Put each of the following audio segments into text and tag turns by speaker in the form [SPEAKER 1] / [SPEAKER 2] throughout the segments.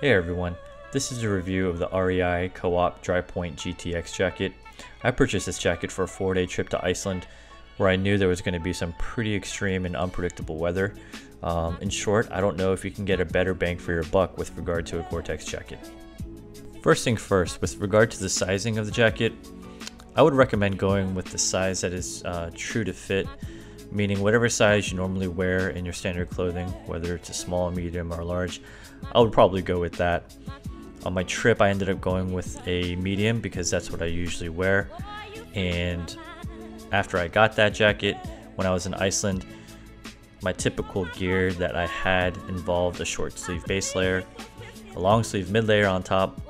[SPEAKER 1] Hey everyone, this is a review of the REI Co-op Drypoint GTX jacket. I purchased this jacket for a four-day trip to Iceland where I knew there was going to be some pretty extreme and unpredictable weather. Um, in short, I don't know if you can get a better bang for your buck with regard to a Gore-Tex jacket. First thing first, with regard to the sizing of the jacket, I would recommend going with the size that is uh, true to fit, meaning whatever size you normally wear in your standard clothing, whether it's a small, medium, or large, I would probably go with that. On my trip, I ended up going with a medium because that's what I usually wear. And after I got that jacket, when I was in Iceland, my typical gear that I had involved a short sleeve base layer, a long sleeve mid layer on top,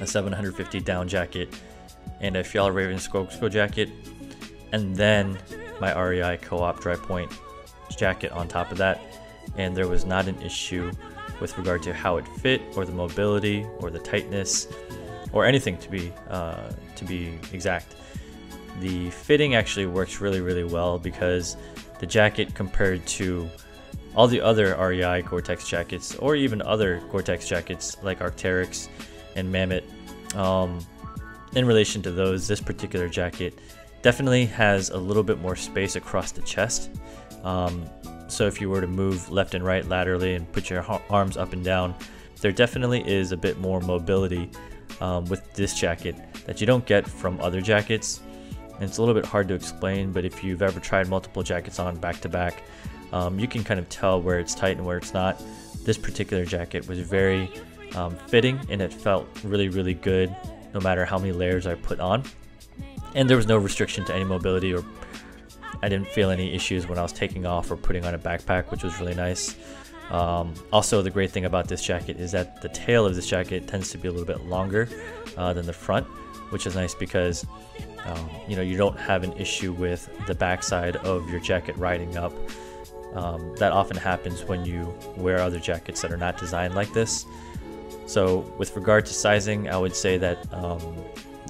[SPEAKER 1] a 750 down jacket, and a Fjallraven Skogsö jacket, and then my REI Co-op Drypoint jacket on top of that. And there was not an issue with regard to how it fit or the mobility or the tightness or anything to be uh, to be exact. The fitting actually works really really well because the jacket compared to all the other REI Gore-Tex jackets or even other Gore-Tex jackets like Arc'teryx and Mammoth um, in relation to those this particular jacket definitely has a little bit more space across the chest um, so if you were to move left and right laterally and put your arms up and down, there definitely is a bit more mobility um, with this jacket that you don't get from other jackets. And it's a little bit hard to explain, but if you've ever tried multiple jackets on back to back, um, you can kind of tell where it's tight and where it's not. This particular jacket was very um, fitting and it felt really, really good no matter how many layers I put on. And there was no restriction to any mobility or I didn't feel any issues when I was taking off or putting on a backpack, which was really nice. Um, also, the great thing about this jacket is that the tail of this jacket tends to be a little bit longer uh, than the front, which is nice because um, you know you don't have an issue with the backside of your jacket riding up. Um, that often happens when you wear other jackets that are not designed like this. So, with regard to sizing, I would say that um,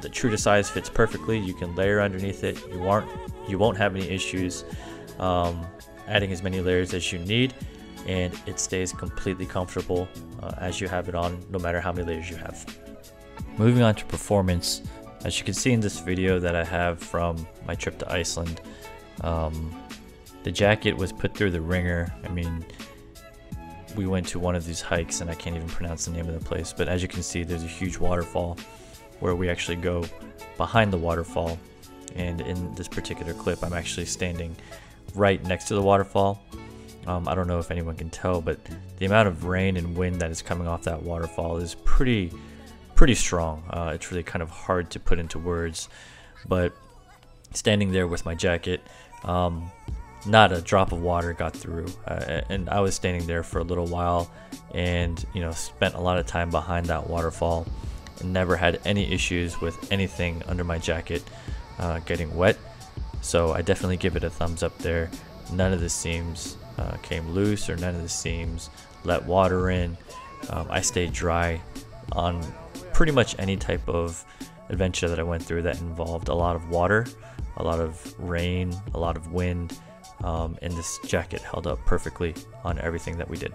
[SPEAKER 1] the true to size fits perfectly. You can layer underneath it. You aren't you won't have any issues um, adding as many layers as you need and it stays completely comfortable uh, as you have it on no matter how many layers you have. Moving on to performance, as you can see in this video that I have from my trip to Iceland, um, the jacket was put through the ringer. I mean, we went to one of these hikes and I can't even pronounce the name of the place, but as you can see, there's a huge waterfall where we actually go behind the waterfall and in this particular clip I'm actually standing right next to the waterfall. Um, I don't know if anyone can tell, but the amount of rain and wind that is coming off that waterfall is pretty, pretty strong. Uh, it's really kind of hard to put into words, but standing there with my jacket, um, not a drop of water got through, uh, and I was standing there for a little while, and you know spent a lot of time behind that waterfall, never had any issues with anything under my jacket uh, getting wet. So I definitely give it a thumbs up there. None of the seams uh, came loose or none of the seams let water in. Um, I stayed dry on pretty much any type of adventure that I went through that involved a lot of water, a lot of rain, a lot of wind, um, and this jacket held up perfectly on everything that we did.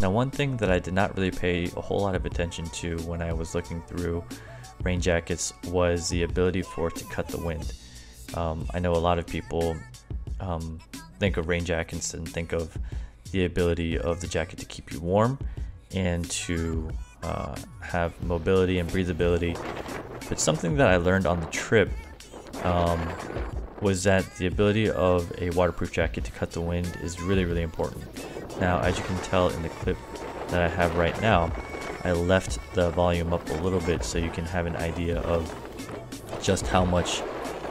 [SPEAKER 1] Now one thing that I did not really pay a whole lot of attention to when I was looking through rain jackets was the ability for it to cut the wind. Um, I know a lot of people um, think of rain jackets and think of the ability of the jacket to keep you warm and to uh, have mobility and breathability. But something that I learned on the trip um, was that the ability of a waterproof jacket to cut the wind is really, really important. Now, as you can tell in the clip that I have right now, I left the volume up a little bit so you can have an idea of just how much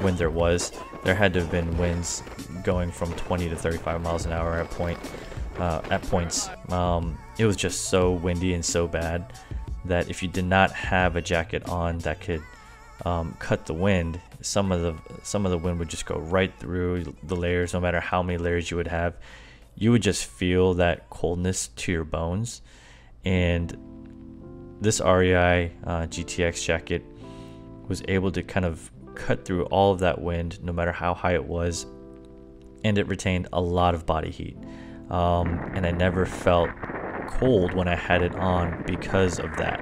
[SPEAKER 1] wind there was. There had to have been winds going from 20 to 35 miles an hour at point uh, at points. Um, it was just so windy and so bad that if you did not have a jacket on that could um, cut the wind, some of the some of the wind would just go right through the layers. No matter how many layers you would have, you would just feel that coldness to your bones, and this REI uh, GTX jacket was able to kind of cut through all of that wind, no matter how high it was, and it retained a lot of body heat. Um, and I never felt cold when I had it on because of that.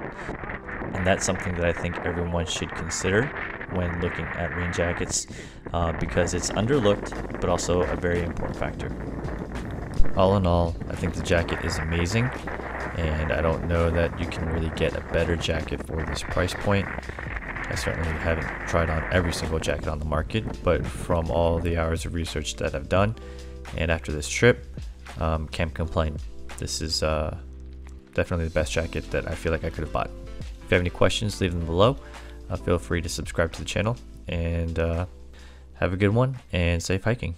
[SPEAKER 1] And that's something that I think everyone should consider when looking at rain jackets uh, because it's underlooked, but also a very important factor. All in all, I think the jacket is amazing, and I don't know that you can really get a better jacket for this price point. I certainly haven't tried on every single jacket on the market, but from all the hours of research that I've done, and after this trip, um, can't complain. This is uh, definitely the best jacket that I feel like I could have bought. If you have any questions, leave them below. Uh, feel free to subscribe to the channel and uh, have a good one and safe hiking.